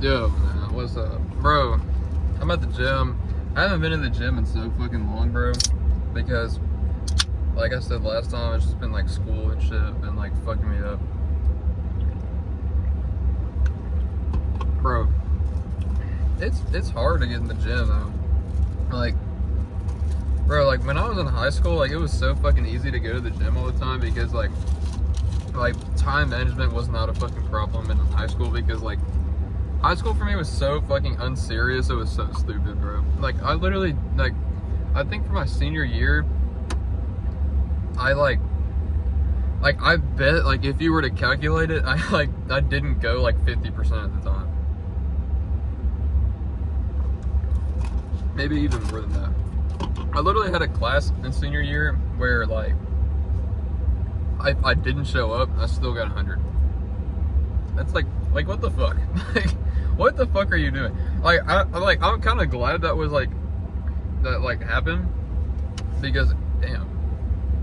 Yo, man, what's up? Bro, I'm at the gym. I haven't been in the gym in so fucking long, bro. Because, like I said last time, it's just been like school and shit, been like fucking me up. Bro, it's it's hard to get in the gym though. Like, bro, like when I was in high school, like it was so fucking easy to go to the gym all the time because like, like time management was not a fucking problem in high school because like high school for me was so fucking unserious. It was so stupid, bro. Like I literally like I think for my senior year, I like like I bet like if you were to calculate it, I like I didn't go like 50% of the time. Maybe even more than that. I literally had a class in senior year where like I, I didn't show up, I still got 100. That's like like what the fuck? like what the fuck are you doing? Like I I'm like I'm kind of glad that was like that like happened because damn,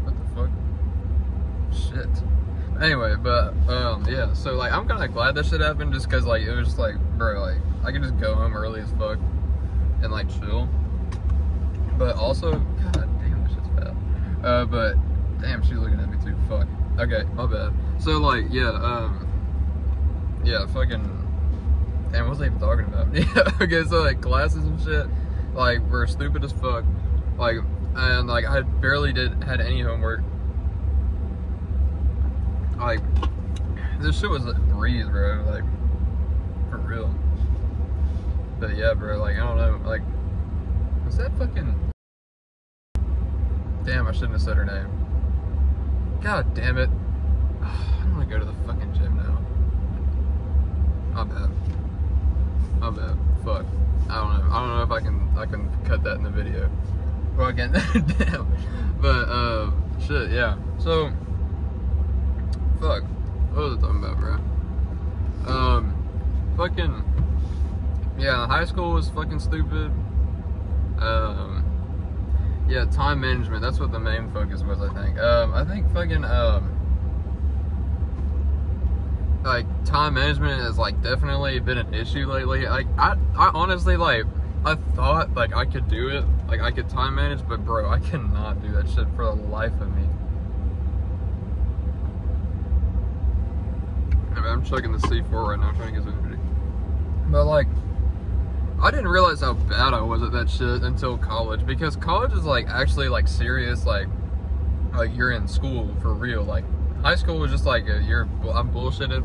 what the fuck? Shit. Anyway, but um yeah, so like I'm kind of glad that shit happened just because like it was just like bro like I could just go home early as fuck and like chill. But also, god damn, this shit's bad. Uh, but damn, she's looking at me too. Fuck. Okay, my bad. So like yeah um yeah fucking Damn, what was I even talking about? Yeah, okay, so like classes and shit, like were stupid as fuck. Like, and like I barely did had any homework. Like, this shit was a breeze, bro. Like, for real. But yeah, bro. Like, I don't know. Like, was that fucking? Damn, I shouldn't have said her name. God damn it. I don't want to go to the fucking gym. My bad. My bad. Fuck. I don't know. I don't know if I can I can cut that in the video. Well, again, damn. But uh, shit. Yeah. So, fuck. What was I talking about, bro? Um, fucking. Yeah, high school was fucking stupid. Um. Yeah, time management. That's what the main focus was, I think. Um, I think fucking um like time management has like definitely been an issue lately. Like I, I honestly like I thought like I could do it, like I could time manage, but bro, I cannot do that shit for the life of me. I mean, I'm chugging the C4 right now, trying to get some energy. But like, I didn't realize how bad I was at that shit until college because college is like actually like serious, like like you're in school for real, like high school was just like you're I'm bullshitted,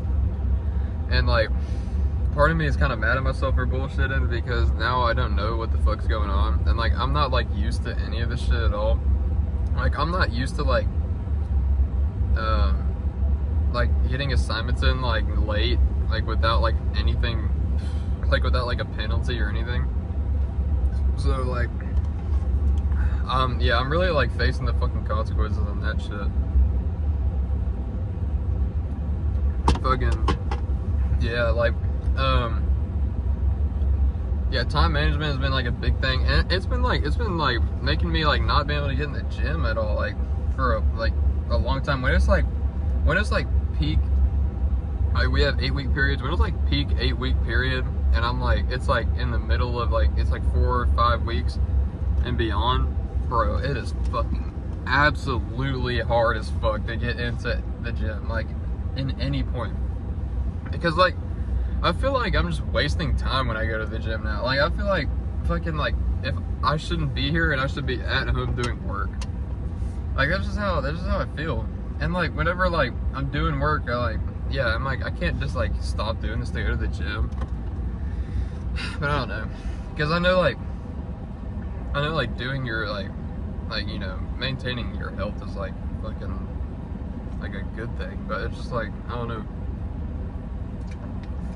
and like part of me is kind of mad at myself for bullshitting because now I don't know what the fuck's going on, and like I'm not like used to any of this shit at all. Like I'm not used to like um like getting assignments in like late, like without like anything, like without like a penalty or anything. So like. Um, yeah, I'm really like facing the fucking consequences on that shit. fucking yeah, like um yeah, time management has been like a big thing, and it's been like it's been like making me like not being able to get in the gym at all, like for a, like a long time. When it's like when it's like peak, we have eight week periods. When it's like peak eight week period, and I'm like it's like in the middle of like it's like four or five weeks and beyond, bro. It is fucking absolutely hard as fuck to get into the gym. Like in any point. Because like I feel like I'm just wasting time when I go to the gym now. Like I feel like fucking like if I shouldn't be here and I should be at home doing work. Like that's just how that's just how I feel. And like whenever like I'm doing work, I like yeah, I'm like I can't just like stop doing this to go to the gym. But I don't know. Because I know like I know like doing your like like you know maintaining your health is like fucking like a good thing, but it's just like I don't know.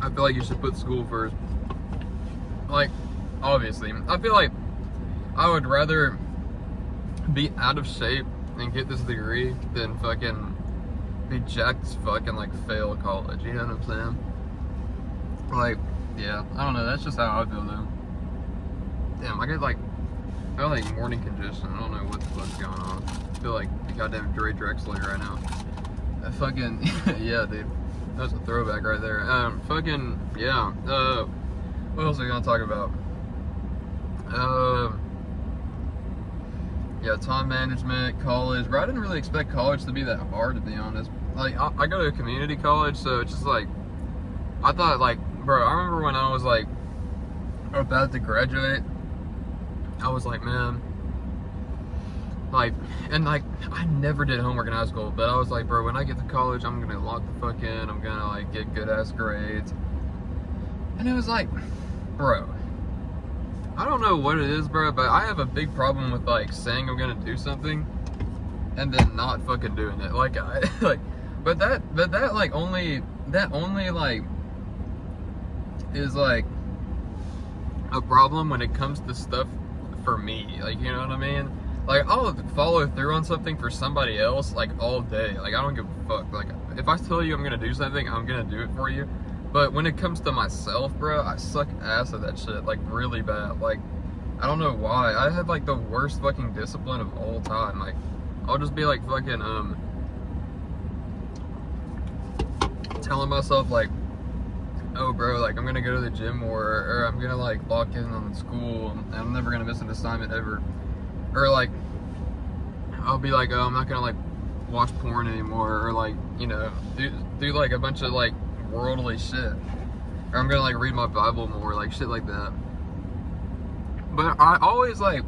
I feel like you should put school first. Like, obviously, I feel like I would rather be out of shape and get this degree than fucking be jacked as fuck and like fail college. You know what I'm saying? Like, yeah, I don't know. That's just how I feel though. Damn, I get like, I got like morning congestion. I don't know what the fuck's going on. I feel like goddamn Dre Drexler right now I fucking yeah, dude. That's a throwback right there. Um, fucking yeah. Uh, what else are we gonna talk about? Um, yeah, time management, college. Bro, I didn't really expect college to be that hard, to be honest. Like, I, I go to a community college, so it's just like, I thought, like, bro, I remember when I was like about to graduate, I was like, man, like, and like, I never did homework in high school, but I was like, bro, when I get to college, I'm gonna lock the fuck in, I'm gonna like get good ass grades. And it was like, bro, I don't know what it is, bro, but I have a big problem with like saying I'm gonna do something and then not fucking doing it. Like, I like, but that, but that like only, that only like is like a problem when it comes to stuff for me. Like, you know what I mean? Like, I'll follow through on something for somebody else, like, all day. Like, I don't give a fuck. Like, if I tell you I'm gonna do something, I'm gonna do it for you. But when it comes to myself, bro, I suck ass at that shit, like, really bad. Like, I don't know why. I have, like, the worst fucking discipline of all time. Like, I'll just be, like, fucking, um, telling myself, like, oh bro, like I'm gonna go to the gym more, or I'm gonna like lock in on school, and I'm never gonna miss an assignment ever, or like I'll be like, oh, I'm not gonna like watch porn anymore, or like you know do do like a bunch of like worldly shit, or I'm gonna like read my Bible more, like shit like that. But I always like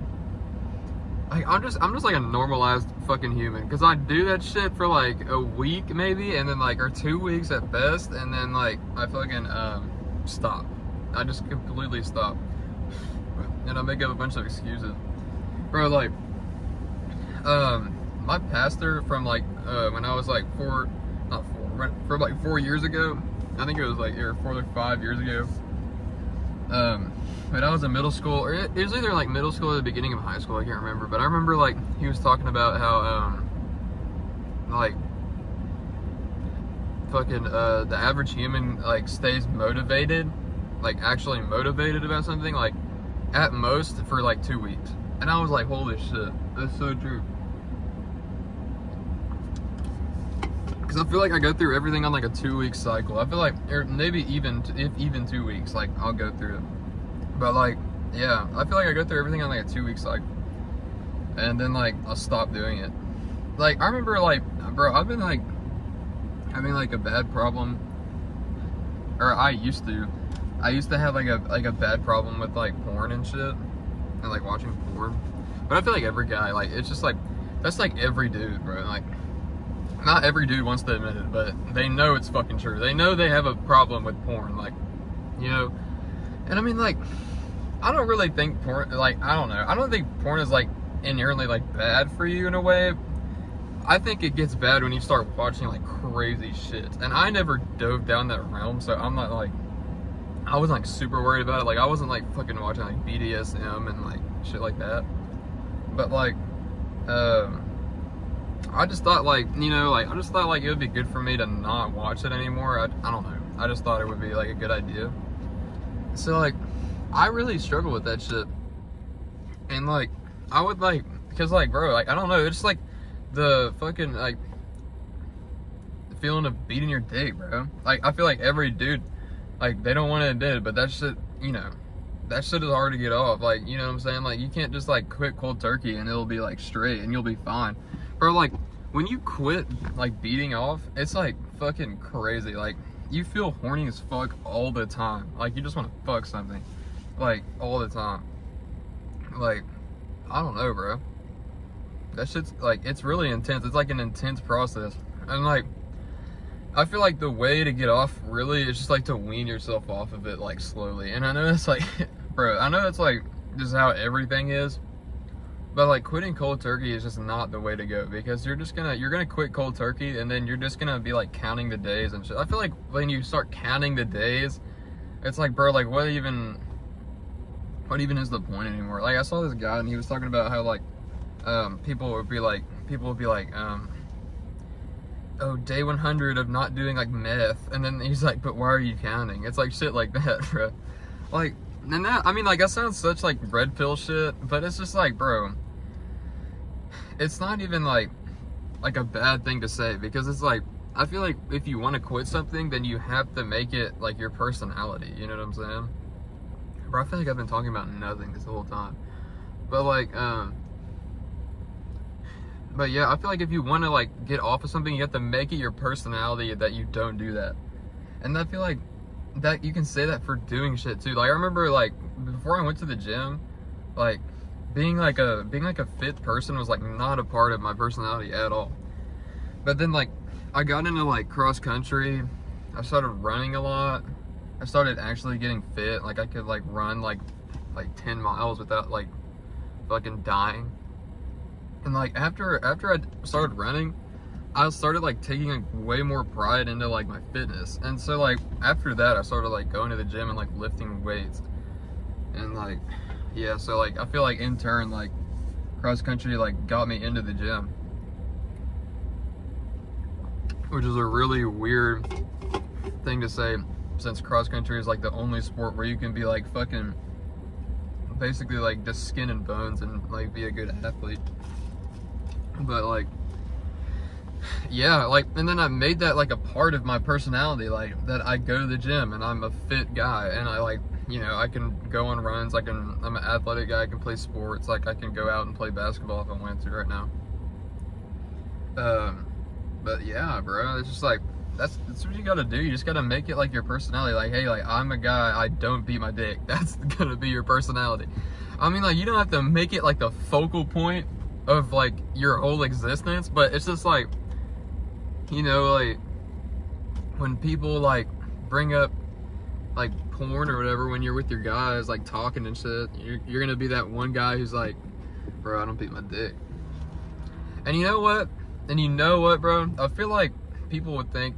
like I'm just I'm just like a normalized fucking human because I do that shit for like a week maybe and then like or two weeks at best and then like I fucking um stop. I just completely stop and I make up a bunch of excuses, bro. Like um my pastor from like uh when I was like four not four from like four years ago I think it was like or four or five years ago um when I was in middle school, or it, was either like middle school or the beginning of high school, I can't remember. But I remember like he was talking about how um like fucking uh the average human like stays motivated, like actually motivated about something like at most for like two weeks. And I was like, holy shit, that's so true. Because I feel like I go through everything on like a two week cycle. I feel like, or maybe even, if even two weeks, like I'll go through it. But like, yeah, I feel like I go through everything on like a two week cycle. And then like, I'll stop doing it. Like, I remember like, bro, I've been like, having like a bad problem. Or I used to. I used to have like a like a bad problem with like porn and shit. And like watching porn. But I feel like every guy, like, it's just like, that's like every dude, bro. Like, not every dude wants to admit it, but they know it's fucking true. They know they have a problem with porn. Like, you know, and I mean, like, I don't really think porn, like, I don't know. I don't think porn is, like, inherently, like, bad for you in a way. I think it gets bad when you start watching, like, crazy shit. And I never dove down that realm, so I'm not, like, I wasn't, like, super worried about it. Like, I wasn't, like, fucking watching, like, BDSM and, like, shit like that. But, like, um, I just thought, like, you know, like, I just thought, like, it would be good for me to not watch it anymore. I, I don't know. I just thought it would be, like, a good idea. So like, I really struggle with that shit. And like, I would like, cause like, bro, like, I don't know, it's like the fucking like the feeling of beating your dick, bro. Like, I feel like every dude, like, they don't want to admit it, but that shit, you know, that shit is hard to get off. Like, you know what I'm saying? Like, you can't just like quit cold turkey and it'll be like straight and you'll be fine. Bro, like, when you quit like beating off, it's like fucking crazy. Like, you feel horny as fuck all the time. Like you just want to fuck something, like all the time. Like I don't know, bro. That shit's like it's really intense. It's like an intense process, and like I feel like the way to get off really is just like to wean yourself off of it like slowly. And I know that's like, bro, I know that's like just how everything is. But like quitting cold turkey is just not the way to go because you're just gonna you're gonna quit cold turkey and then you're just gonna be like counting the days and shit. I feel like when you start counting the days, it's like bro, like what even what even is the point anymore? Like I saw this guy and he was talking about how like um, people would be like people would be like um, oh day 100 of not doing like meth and then he's like but why are you counting? It's like shit like that, bro. Like and that I mean like that sounds such like red pill shit, but it's just like bro it's not even like like a bad thing to say because it's like I feel like if you want to quit something, then you have to make it like your personality. You know what I'm saying? Bro, I feel like I've been talking about nothing this whole time. But like, um, but yeah, I feel like if you want to like get off of something, you have to make it your personality that you don't do that. And I feel like that you can say that for doing shit too. Like I remember like before I went to the gym, like being like a being like a fifth person was like not a part of my personality at all. But then like I got into like cross country. I started running a lot. I started actually getting fit. Like I could like run like like 10 miles without like fucking dying. And like after after I started running, I started like taking like, way more pride into like my fitness. And so like after that I started like going to the gym and like lifting weights. And like yeah, so like I feel like in turn like cross country like got me into the gym. Which is a really weird thing to say since cross country is like the only sport where you can be like fucking basically like just skin and bones and like be a good athlete. But like yeah, like and then I made that like a part of my personality, like that I go to the gym and I'm a fit guy and I like you know, I can go on runs, I can I'm an athletic guy, I can play sports, like I can go out and play basketball if I want to right now. Um but yeah, bro, it's just like that's that's what you gotta do. You just gotta make it like your personality. Like, hey, like I'm a guy, I don't beat my dick. That's gonna be your personality. I mean, like you don't have to make it like the focal point of like your whole existence, but it's just like, you know, like when people like bring up like porn or whatever when you're with your guys, like talking and shit, you're, you're gonna be that one guy who's like, bro, I don't beat my dick. And you know what? And you know what, bro? I feel like people would think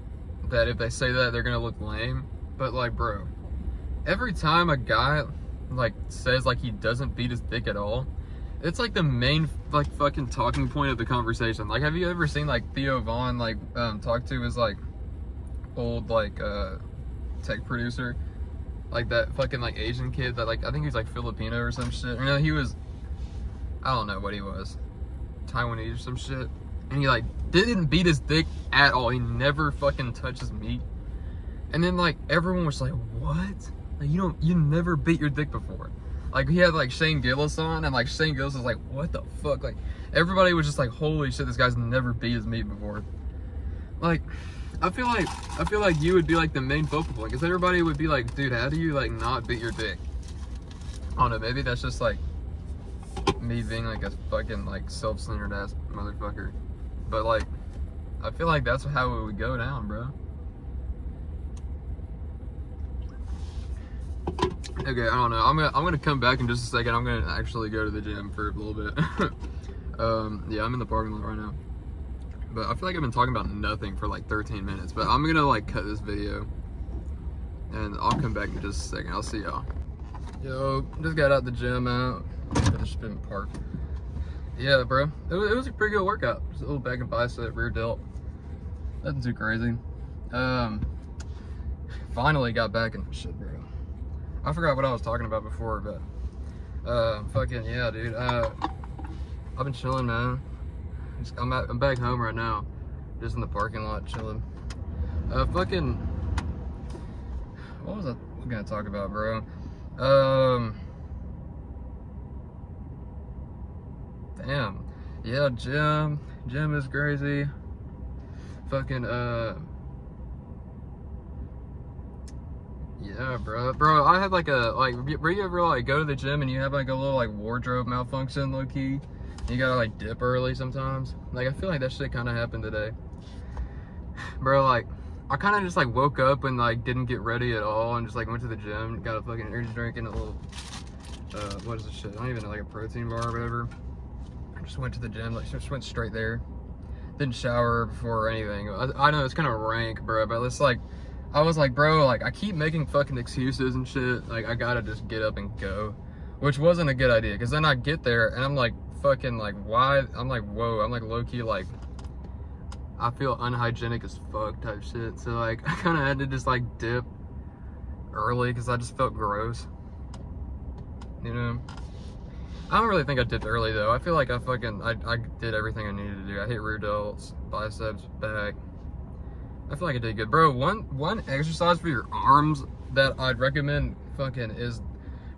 that if they say that, they're gonna look lame. But like, bro, every time a guy like says like he doesn't beat his dick at all, it's like the main like fucking talking point of the conversation. Like, have you ever seen like Theo Von like um, talk to his like old like uh tech producer? Like that fucking like Asian kid that like I think he was like Filipino or some shit. You know, he was I don't know what he was. Taiwanese or some shit. And he like didn't beat his dick at all. He never fucking touches meat. And then like everyone was like, what? Like you don't you never beat your dick before. Like he had like Shane Gillis on and like Shane Gillis was like, what the fuck? Like everybody was just like, holy shit, this guy's never beat his meat before. Like I feel like I feel like you would be like the main focal point because everybody would be like, dude, how do you like not beat your dick? I don't know, maybe that's just like me being like a fucking like self-centered ass motherfucker. But like, I feel like that's how it would go down, bro. Okay, I don't know. I'm gonna I'm gonna come back in just a second. I'm gonna actually go to the gym for a little bit. um, yeah, I'm in the parking lot right now. But I feel like I've been talking about nothing for like 13 minutes. But I'm gonna like cut this video, and I'll come back in just a second. I'll see y'all. Yo, just got out the gym out. Just been parked. Yeah, bro. It was, it was, a pretty good workout. Just a little back and bicep, rear delt. Nothing too crazy. Um, finally got back in shit, bro. I forgot what I was talking about before, but uh, fucking yeah, dude. Uh, I've been chilling, man. Just, I'm at, I'm back home right now, just in the parking lot chilling. Uh, fucking. What was I gonna talk about, bro? Um. Damn. Yeah, Gym, gym is crazy. Fucking, uh. Yeah, bro. Bro, I had like a, like, were you ever like go to the gym and you have like a little like wardrobe malfunction low key? You gotta like dip early sometimes. Like, I feel like that shit kind of happened today. Bro, like, I kind of just like woke up and like didn't get ready at all and just like went to the gym, got a fucking energy drink and a little, uh, what is this shit? I don't even know, like a protein bar or whatever just went to the gym, like just went straight there. Didn't shower before anything. I, I know it's kind of rank, bro, but it's like, I was like, bro, like I keep making fucking excuses and shit. Like I gotta just get up and go, which wasn't a good idea. Cause then I get there and I'm like, fucking like, why? I'm like, whoa, I'm like low key like, I feel unhygienic as fuck type shit. So like, I kind of had to just like dip early because I just felt gross. You know? I don't really think I dipped early though. I feel like I fucking, I, I did everything I needed to do. I hit rear delts, biceps, back. I feel like I did good. Bro, one, one exercise for your arms that I'd recommend fucking is,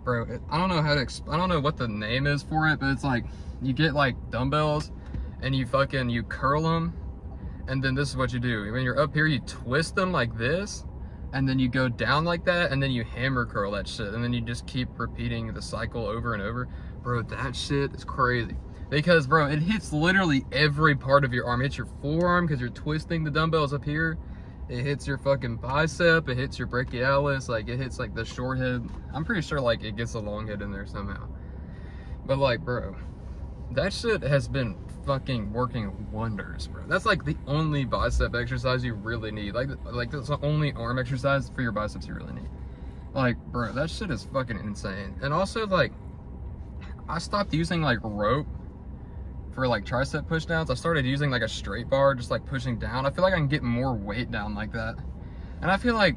bro. It, I don't know how to. I don't know what the name is for it, but it's like you get like dumbbells, and you fucking you curl them, and then this is what you do. When you're up here, you twist them like this, and then you go down like that, and then you hammer curl that shit, and then you just keep repeating the cycle over and over. Bro, that shit is crazy. Because, bro, it hits literally every part of your arm. It hits your forearm because you're twisting the dumbbells up here. It hits your fucking bicep. It hits your brachialis. Like, it hits, like, the short head. I'm pretty sure, like, it gets the long head in there somehow. But, like, bro, that shit has been fucking working wonders, bro. That's, like, the only bicep exercise you really need. Like, like that's the only arm exercise for your biceps you really need. Like, bro, that shit is fucking insane. And also, like, I stopped using like rope for like tricep push downs. I started using like a straight bar, just like pushing down. I feel like I can get more weight down like that. And I feel like,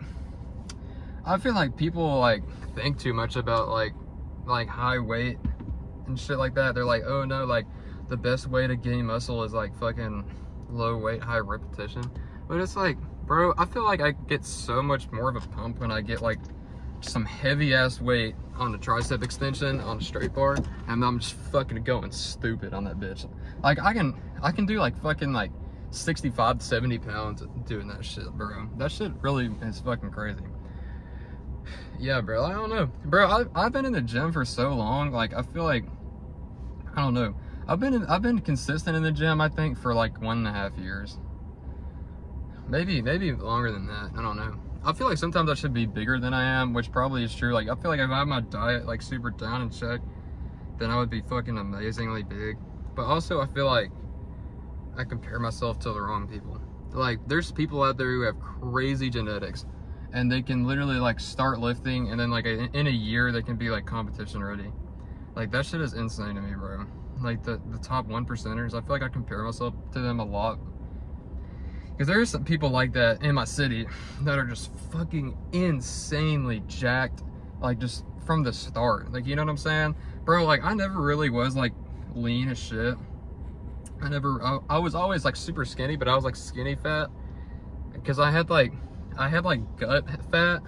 I feel like people like think too much about like, like high weight and shit like that. They're like, oh no, like the best way to gain muscle is like fucking low weight, high repetition. But it's like, bro, I feel like I get so much more of a pump when I get like some heavy ass weight on the tricep extension on a straight bar and I'm just fucking going stupid on that bitch. Like I can I can do like fucking like 65 to 70 pounds doing that shit, bro. That shit really is fucking crazy. Yeah, bro, I don't know. Bro, I, I've been in the gym for so long, like I feel like, I don't know. I've been in, I've been consistent in the gym, I think, for like one and a half years. Maybe, maybe longer than that, I don't know. I feel like sometimes I should be bigger than I am, which probably is true. Like, I feel like if I had my diet, like, super down and check, then I would be fucking amazingly big. But also, I feel like I compare myself to the wrong people. Like, there's people out there who have crazy genetics, and they can literally, like, start lifting, and then, like, in a year, they can be, like, competition ready. Like, that shit is insane to me, bro. Like, the, the top one percenters, I feel like I compare myself to them a lot because there's some people like that in my city that are just fucking insanely jacked, like just from the start. Like, you know what I'm saying? Bro, like, I never really was like lean as shit. I never, I, I was always like super skinny, but I was like skinny fat. Because I had like, I had like gut fat,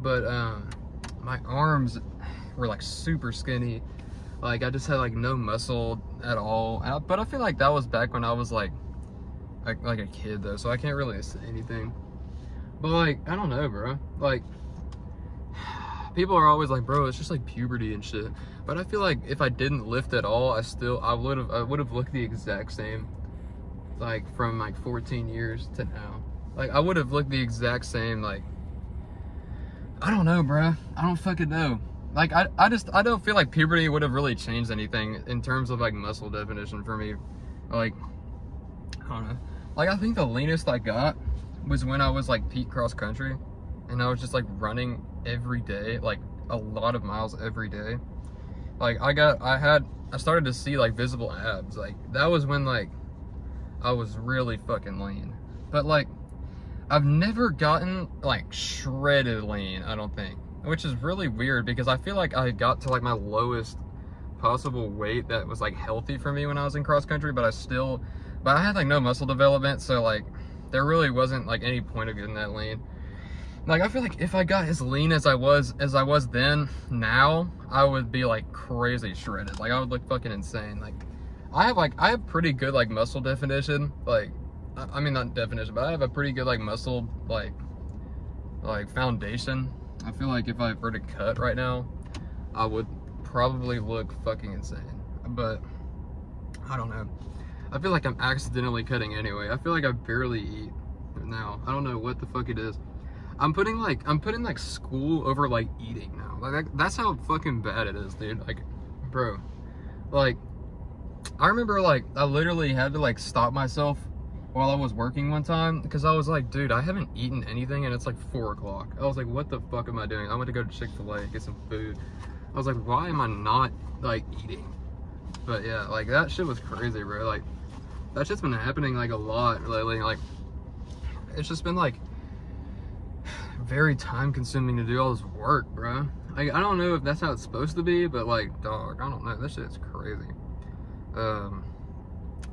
but um, my arms were like super skinny. Like, I just had like no muscle at all. I, but I feel like that was back when I was like like, like a kid though, so I can't really say anything. But like, I don't know, bro. Like, people are always like, bro, it's just like puberty and shit. But I feel like if I didn't lift at all, I still, I would have, I would have looked the exact same, like from like 14 years to now. Like, I would have looked the exact same, like, I don't know, bro. I don't fucking know. Like, I, I just, I don't feel like puberty would have really changed anything in terms of like muscle definition for me. Like, I don't know. Like, I think the leanest I got was when I was like peak cross country and I was just like running every day, like a lot of miles every day. Like, I got, I had, I started to see like visible abs. Like, that was when like I was really fucking lean. But like, I've never gotten like shredded lean, I don't think. Which is really weird because I feel like I got to like my lowest possible weight that was like healthy for me when I was in cross country, but I still but I had like no muscle development, so like there really wasn't like any point of getting that lean. Like I feel like if I got as lean as I was as I was then, now I would be like crazy shredded. Like I would look fucking insane. Like I have like I have pretty good like muscle definition. Like I mean not definition, but I have a pretty good like muscle like like foundation. I feel like if I were to cut right now, I would probably look fucking insane. But I don't know. I feel like I'm accidentally cutting anyway. I feel like I barely eat now. I don't know what the fuck it is. I'm putting like I'm putting like school over like eating now. Like that's how fucking bad it is, dude. Like, bro, like I remember like I literally had to like stop myself while I was working one time because I was like, dude, I haven't eaten anything and it's like four o'clock. I was like, what the fuck am I doing? I went to go to Chick Fil A get some food. I was like, why am I not like eating? But yeah, like that shit was crazy, bro. Like that's just been happening like a lot lately. Like it's just been like very time consuming to do all this work, bro. Like I don't know if that's how it's supposed to be, but like dog, I don't know. This shit's crazy. Um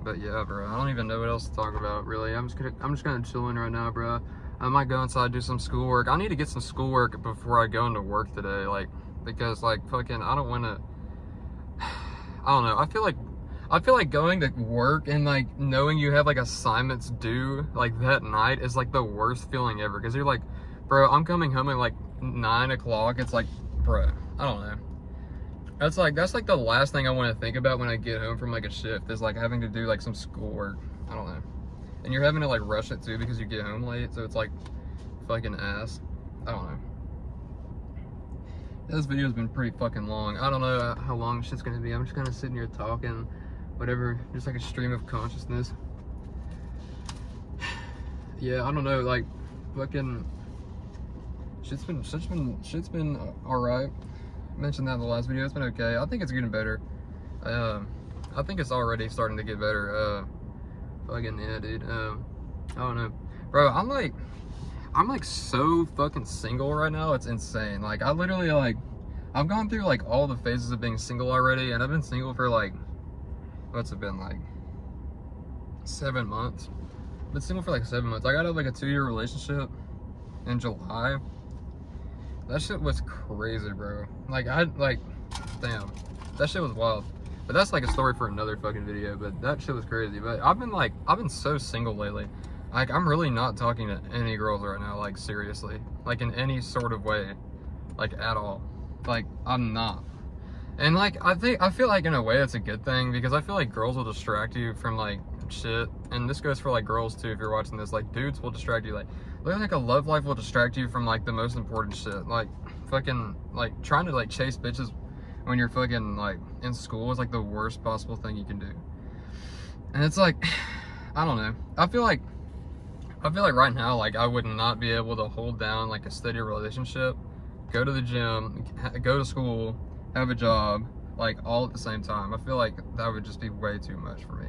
but yeah, bro. I don't even know what else to talk about really. I'm just gonna I'm just kind of chilling right now, bro. I might go inside do some schoolwork. I need to get some schoolwork before I go into work today. Like because like fucking I don't want to. I don't know. I feel like I feel like going to work and like knowing you have like assignments due like that night is like the worst feeling ever because you're like, bro, I'm coming home at like nine o'clock. It's like, bro, I don't know. That's like that's like the last thing I want to think about when I get home from like a shift is like having to do like some schoolwork. I don't know. And you're having to like rush it too because you get home late, so it's like fucking ass. I don't know. This video's been pretty fucking long. I don't know how long shit's gonna be. I'm just kind of sitting here talking whatever, just like a stream of consciousness. Yeah, I don't know, like, fucking, shit's been, shit's been, shit's been alright. Mentioned that in the last video, it's been okay. I think it's getting better. Um, I think it's already starting to get better. Uh, fucking, yeah, dude. Um, I don't know. Bro, I'm like, I'm like so fucking single right now, it's insane. Like, I literally, like, I've gone through like all the phases of being single already, and I've been single for like what's it been like seven months? Been single for like seven months. I got out of like a two-year relationship in july. That shit was crazy bro. Like i like damn. That shit was wild. But that's like a story for another fucking video but that shit was crazy. But i've been like i've been so single lately like i'm really not talking to any girls right now like seriously like in any sort of way like at all like i'm not and like I think I feel like in a way it's a good thing because I feel like girls will distract you from like shit. And this goes for like girls too if you're watching this. Like dudes will distract you like looking like a love life will distract you from like the most important shit. Like fucking like trying to like chase bitches when you're fucking like in school is like the worst possible thing you can do. And it's like I don't know. I feel like I feel like right now like I would not be able to hold down like a steady relationship, go to the gym, go to school, have a job, like all at the same time. I feel like that would just be way too much for me.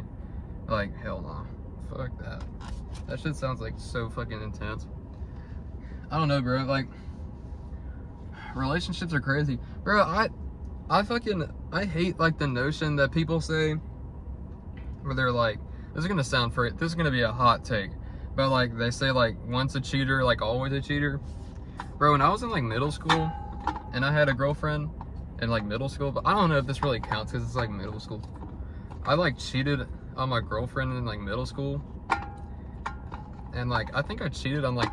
Like, hell no. Fuck that. That shit sounds like so fucking intense. I don't know, bro. Like, relationships are crazy. Bro, I, I fucking, I hate like the notion that people say where they're like, this is gonna sound for it. this is gonna be a hot take, but like they say like once a cheater, like always a cheater. Bro, when I was in like middle school and I had a girlfriend, in like middle school, but I don't know if this really counts because it's like middle school. I like cheated on my girlfriend in like middle school. And like, I think I cheated on like,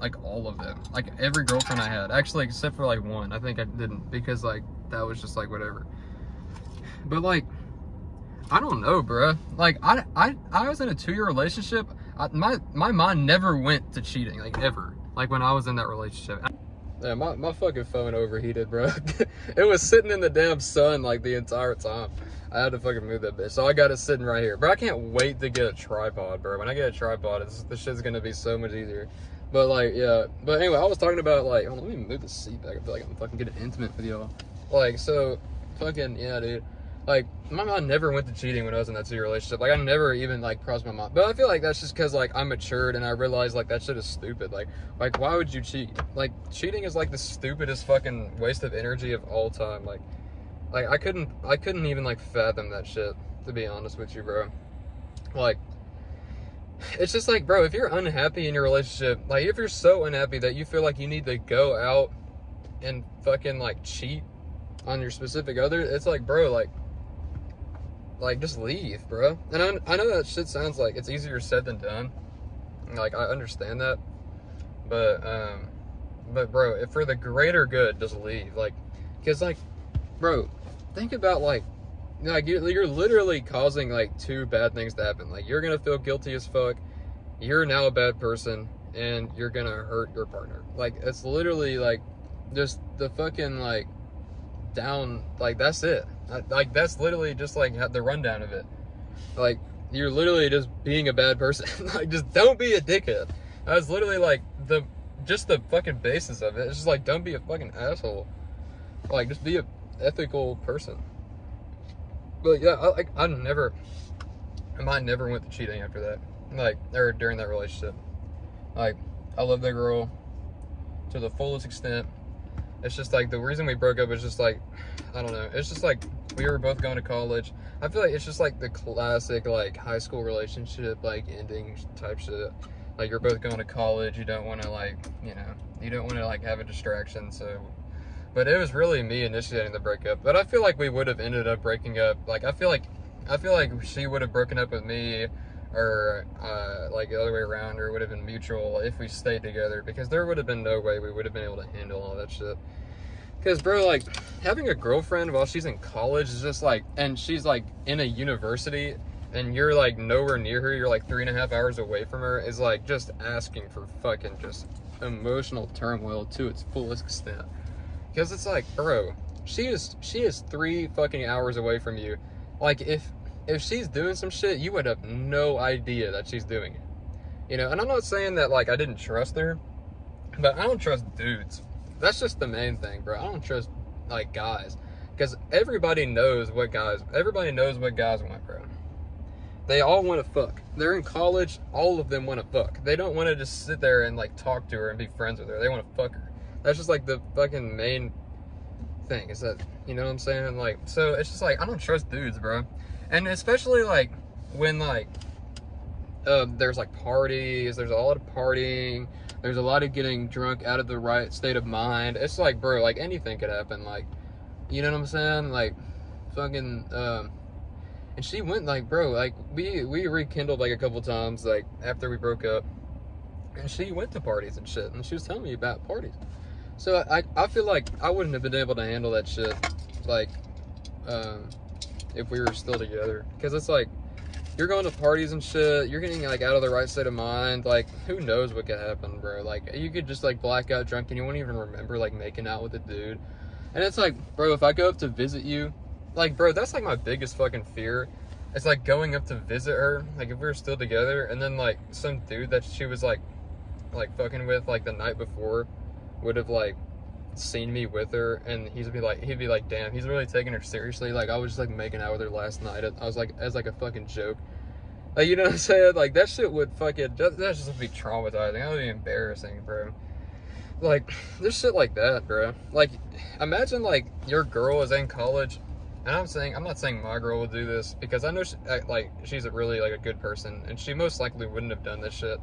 like all of them. Like every girlfriend I had, actually except for like one. I think I didn't because like, that was just like whatever. But like, I don't know, bruh. Like, I, I, I was in a two-year relationship. I, my, my mind never went to cheating, like ever. Like when I was in that relationship. Yeah, my, my fucking phone overheated, bro. it was sitting in the damn sun like the entire time. I had to fucking move that bitch. So I got it sitting right here. Bro, I can't wait to get a tripod, bro. When I get a tripod, it's, this shit's gonna be so much easier. But like, yeah. But anyway, I was talking about like, on, let me move the seat back. I feel like I'm fucking getting intimate with y'all. Like, so, fucking, yeah, dude like my mind never went to cheating when I was in that two-year relationship. Like I never even like crossed my mind. But I feel like that's just because like I matured and I realized like that shit is stupid. Like like why would you cheat? Like cheating is like the stupidest fucking waste of energy of all time. Like like I couldn't I couldn't even like fathom that shit to be honest with you, bro. Like it's just like, bro, if you're unhappy in your relationship, like if you're so unhappy that you feel like you need to go out and fucking like cheat on your specific other, it's like, bro, like like just leave, bro. And I, I know that shit sounds like it's easier said than done. Like I understand that, but um, but bro, if for the greater good, just leave. Like, cause like, bro, think about like, like you're, you're literally causing like two bad things to happen. Like you're gonna feel guilty as fuck. You're now a bad person, and you're gonna hurt your partner. Like it's literally like just the fucking like down. Like that's it like that's literally just like the rundown of it. Like you're literally just being a bad person. like just don't be a dickhead. That's literally like the just the fucking basis of it. It's just like don't be a fucking asshole. Like just be a ethical person. But yeah, I, like I never, mind never went to cheating after that. Like or during that relationship. Like I love that girl to the fullest extent. It's just like the reason we broke up is just like I don't know. It's just like we were both going to college. I feel like it's just like the classic like high school relationship like ending type shit. Like you're both going to college, you don't want to like, you know, you don't want to like have a distraction, so but it was really me initiating the breakup. But I feel like we would have ended up breaking up. Like I feel like I feel like she would have broken up with me or uh, like the other way around, or it would have been mutual if we stayed together because there would have been no way we would have been able to handle all that shit. Because, bro, like, having a girlfriend while she's in college is just like, and she's like in a university and you're like nowhere near her, you're like three and a half hours away from her, is like just asking for fucking just emotional turmoil to its fullest extent. Because it's like, bro, she is she is three fucking hours away from you. Like if if she's doing some shit, you would have no idea that she's doing it. You know, and I'm not saying that like I didn't trust her, but I don't trust dudes. That's just the main thing, bro. I don't trust like guys. Because everybody knows what guys everybody knows what guys want, bro. They all want to fuck. They're in college, all of them want to fuck. They don't want to just sit there and like talk to her and be friends with her. They want to fuck her. That's just like the fucking main thing. Is that you know what I'm saying? Like, so it's just like I don't trust dudes, bro. And especially like when like uh, there's like parties, there's a lot of partying, there's a lot of getting drunk out of the right state of mind. It's like, bro, like anything could happen. Like, you know what I'm saying? Like, fucking. Um, and she went like, bro, like we we rekindled like a couple times like after we broke up, and she went to parties and shit, and she was telling me about parties. So I I feel like I wouldn't have been able to handle that shit, like, um, if we were still together, because it's like you're going to parties and shit, you're getting like out of the right state of mind. Like, who knows what could happen, bro? Like, you could just like black out drunk and you won't even remember like making out with a dude. And it's like, bro, if I go up to visit you, like, bro, that's like my biggest fucking fear. It's like going up to visit her, like if we were still together, and then like some dude that she was like, like fucking with like the night before, would have like seen me with her, and he'd be like, he'd be like, damn, he's really taking her seriously. Like I was just like making out with her last night. I was like, as like a fucking joke. Like you know what I'm saying? Like that shit would fucking that, that just would be traumatizing. That would be embarrassing, bro. Like there's shit like that, bro. Like imagine like your girl is in college and I'm saying I'm not saying my girl will do this because I know she, like she's a really like a good person and she most likely wouldn't have done this shit.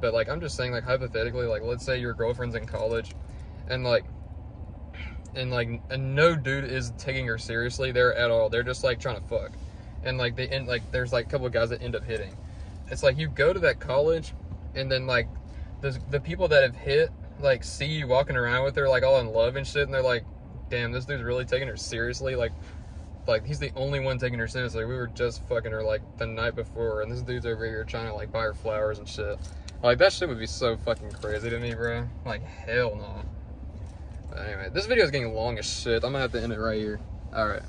But like I'm just saying like hypothetically like let's say your girlfriend's in college and like and like and no dude is taking her seriously there at all. They're just like trying to fuck. And like they end like there's like a couple of guys that end up hitting. It's like you go to that college and then like the the people that have hit like see you walking around with her like all in love and shit and they're like damn this dude's really taking her seriously like like he's the only one taking her seriously. We were just fucking her like the night before, and this dude's over here trying to like buy her flowers and shit. Like that shit would be so fucking crazy to me, bro. Like hell no. But anyway, this video is getting long as shit. I'm gonna have to end it right here. All right,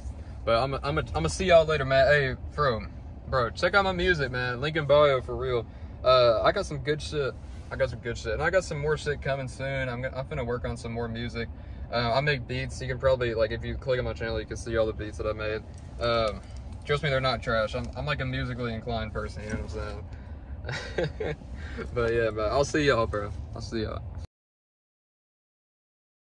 but I'm I'm I'm gonna see y'all later, man. Hey, bro, bro, check out my music, man. Link in bio for real. Uh, I got some good shit. I got some good shit, and I got some more shit coming soon. I'm gonna, I'm gonna work on some more music. Uh, I make beats. You can probably, like, if you click on my channel, you can see all the beats that I made. Um, trust me, they're not trash. I'm, I'm like a musically inclined person, you know what I'm saying? but yeah, but I'll see y'all, bro. I'll see y'all.